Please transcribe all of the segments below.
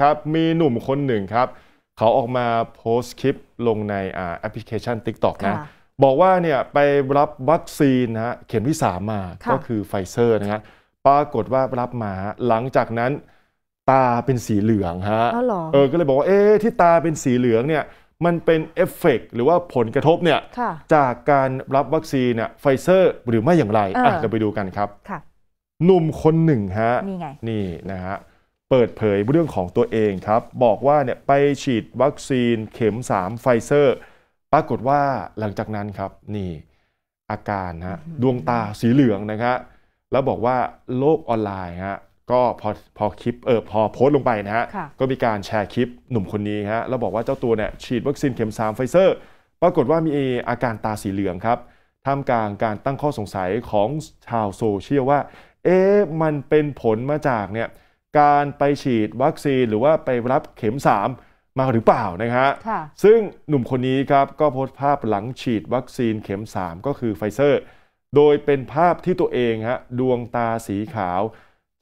ครับ มีหนุ่มคนหนึ่งครับ เขาออกมาโพสต์คลิปลงในแอปพลิเคชัน TikTok นะ บอกว่าเนี่ยไปรับวัคซีนนะฮะเข็มที่3มาก็คือไฟเซอร์นะฮะปรากฏว่ารับมาหลังจากนั้นตาเป็นสีเหลืองฮะเออก็เลยบอกว่าเอ๊ที่ตาเป็นสีเหลืองเนี่ยมันเป็นเอฟเฟกหรือว่าผลกระทบเนี่ยจากการรับวัคซีนเนี่ยไฟเซอร์หรือไม่อย่างไรอะเราไปดูกันครับหนุ่มคนหนึ่งฮะนี่ไงนี่นะฮะ เปิดเผยเรื่องของตัวเองครับ บอกว่าเนี่ยไปฉีดวัคซีนเข็ม 3 ไฟเซอร์ ปรากฏว่าหลังจากนั้นครับนี่อาการฮะดวงตาสีเหลืองนะครับแล้วบอกว่าโลกออนไลน์ฮะก็พอพอคลิปเออพอโพสต์ลงไปนะฮะก็มีการแชร์คลิปหนุ่มคนนี้ฮะแล้วบอกว่าเจ้าตัวเนี่ยฉีดวัคซีนเข็ม 3 ไฟเซอร์ ปรากฏว่ามีอาการตาสีเหลืองครับท่ามกลางการตั้งข้อสงสัยของชาวโซเชียลว่า เอ๊ะมันเป็นผลมาจากเนี่ย การไปฉีดวัคซีนหรือว่าไปรับเข็ม 3 มาหรือเปล่านะฮะซึ่งหนุ่มคนนี้ครับก็โพสต์ภาพหลังฉีดวัคซีนเข็ม 3 ก็คือไฟเซอร์ โดยเป็นภาพที่ตัวเองฮะดวงตาสีขาว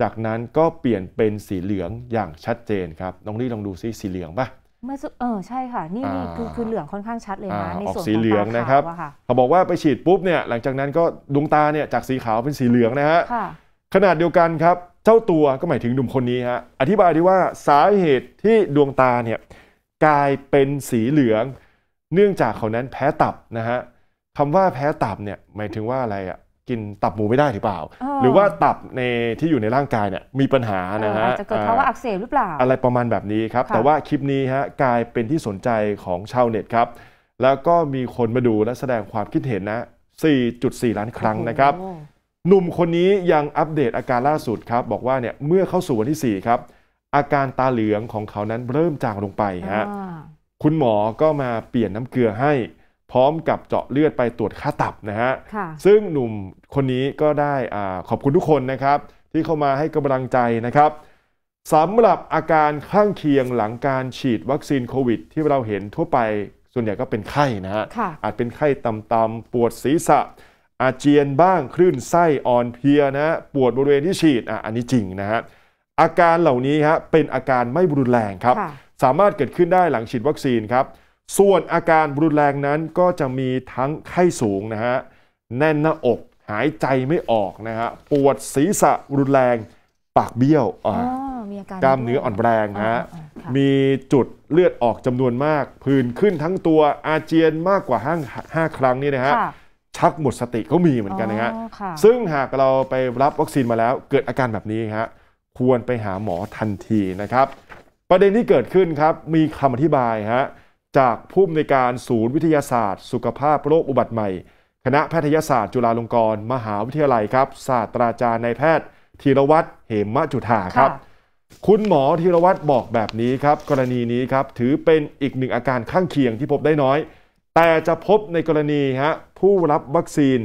จากนั้นก็เปลี่ยนเป็นสีเหลืองอย่างชัดเจนครับน้องลี่ลองดูซิสีเหลืองปะเมื่อเออใช่ค่ะ นี่นี่คือคือเหลืองค่อนข้างชัดเลยนะในส่วนสีเหลืองนะครับเขาบอกว่าไปฉีดปุ๊บเนี่ยหลังจากนั้นก็ดวงตาเนี่ยจากสีขาวเป็นสีเหลืองนะฮะขนาดเดียวกันครับ เจ้าตัวก็หมายถึงหนุ่มคนนี้ฮะอธิบายดีว่าสาเหตุที่ดวงตาเนี่ยกลายเป็นสีเหลือง เนื่องจากเขานั้นแพ้ตับนะฮะคำว่าแพ้ตับเนี่ยหมายถึงว่าอะไรอะกินตับหมูไม่ได้หรือเปล่า หรือว่าตับในที่อยู่ในร่างกายเนี่ยมีปัญหานะฮะจะเกิดภาวะอักเสบหรือเปล่า อะไรประมาณแบบนี้ครับ แต่ว่าคลิปนี้ฮะกลายเป็นที่สนใจของชาวเน็ตครับ แล้วก็มีคนมาดูและแสดงความคิดเห็นนะ 4.4 ล้านครั้งนะครับ หนุ่มคนนี้ยังอัปเดตอาการล่าสุดครับ บอกว่าเนี่ยเมื่อเข้าสู่วันที่ 4 ครับ อาการตาเหลืองของเขานั้นเริ่มจางลงไปฮะคุณหมอก็มาเปลี่ยนน้ำเกลือให้ พร้อมกับเจาะเลือดไปตรวจค่าตับนะฮะซึ่งหนุ่มคนนี้ก็ได้อขอบคุณทุกคนนะครับ ที่เข้ามาให้กำลังใจนะครับสำหรับอาการข้างเคียงหลังการฉีดวัคซีนโควิด ที่เราเห็นทั่วไปส่วนใหญ่ก็เป็นไข้นะฮะอาจเป็นไข้ต่ำๆปวดศีรษะ อาเจียนบ้างคลื่นไส้อ่อนเพลียนะปวดบริเวณที่ฉีดอะอันนี้จริงนะฮะอาการเหล่านี้ฮะเป็นอาการไม่รุนแรงครับ สามารถเกิดขึ้นได้หลังฉีดวัคซีนครับ ส่วนอาการรุนแรงนั้นก็จะมีทั้งไข้สูงนะฮะแน่นหน้าอกหายใจไม่ออกนะฮะปวดศีรษะรุนแรง ปากเบี้ยวกล้ามเนื้ออ่อนแรงฮะมีจุดเลือดออกจำนวนมาก ผื่นขึ้นทั้งตัวอาเจียนมากกว่าห้าครั้งนี่นะฮะ ชักหมดสติก็มีเหมือนกันนะฮะซึ่งหากเราไปรับวัคซีนมาแล้ว เกิดอาการแบบนี้ฮะควรไปหาหมอทันทีนะครับ ประเด็นที่เกิดขึ้นครับมีคำอธิบายฮะจากผู้อำนวยการศูนย์วิทยาศาสตร์ สุขภาพโรคอุบัติใหม่ คณะแพทยศาสตร์จุฬาลงกรณ์มหาวิทยาลัยครับ ศาสตราจารย์นายแพทย์ธีรวัตรเหมมจุธาครับ คุณหมอธีรวัตรบอกแบบนี้ครับ กรณีนี้ครับถือเป็นอีกหนึ่งอาการข้างเคียงที่พบได้น้อย แต่จะพบในกรณีฮะผู้รับวัคซีน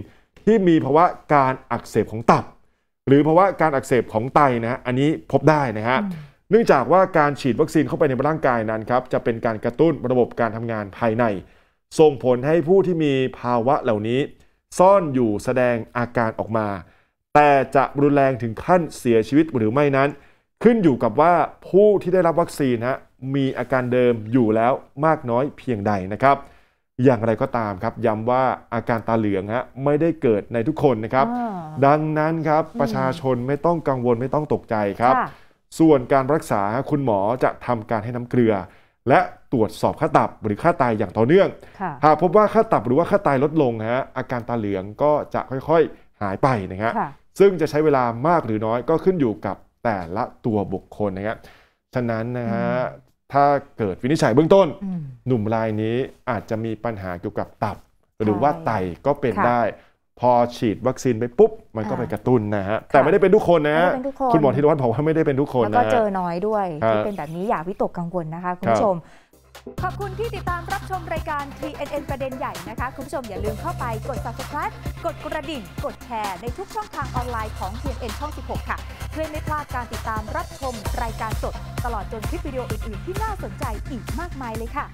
ที่มีภาวะการอักเสบของตับ หรือภาวะการอักเสบของไตนะฮะอันนี้พบได้นะฮะเนื่องจากว่าการฉีดวัคซีนเข้าไปในร่างกายนั้นครับจะเป็นการกระตุ้นระบบการทำงานภายใน ส่งผลให้ผู้ที่มีภาวะเหล่านี้ ซ่อนอยู่แสดงอาการออกมา แต่จะรุนแรงถึงขั้นเสียชีวิตหรือไม่นั้น ขึ้นอยู่กับว่าผู้ที่ได้รับวัคซีนฮะมีอาการเดิมอยู่แล้วมากน้อยเพียงใดนะครับ อย่างไรก็ตามครับย้ำว่าอาการตาเหลืองฮะไม่ได้เกิดในทุกคนนะครับ ดังนั้นครับประชาชนไม่ต้องกังวลไม่ต้องตกใจครับ ส่วนการรักษาคุณหมอจะทำการให้น้ำเกลือ และตรวจสอบค่าตับหรือค่าไตอย่างต่อเนื่อง หากพบว่าค่าตับหรือว่าค่าไตลดลงฮะอาการตาเหลืองก็จะค่อยๆหายไปนะฮะซึ่งจะใช้เวลามากหรือน้อยก็ขึ้นอยู่กับแต่ละตัวบุคคลนะครับฉะนั้นนะฮะ ถ้าเกิดวินิจฉัยเบื้องต้น หนุ่มรายนี้อาจจะมีปัญหาเกี่ยวกับตับ หรือว่าไตก็เป็นได้ พอฉีดวัคซีนไปปุ๊บ มันก็ไปกระตุ้นนะฮะ แต่ไม่ได้เป็นทุกคนนะ คุณหมอธีรวัฒน์บอกว่าไม่ได้เป็นทุกคนนะแล้วก็เจอน้อยด้วยที่เป็นแบบนี้อย่าวิตกกังวลนะคะคุณผู้ชม ขอบคุณที่ติดตามรับชมรายการ TNN ประเด็นใหญ่นะคะ คุณผู้ชมอย่าลืมเข้าไปกด subscribe กดกระดิ่ง กดแชร์ในทุกช่องทางออนไลน์ของ TNN ช่อง 16 ค่ะ เพื่อไม่พลาดการติดตามรับชมรายการสด ตลอดจนคลิปวิดีโออื่น ๆ ที่น่าสนใจอีกมากมายเลยค่ะ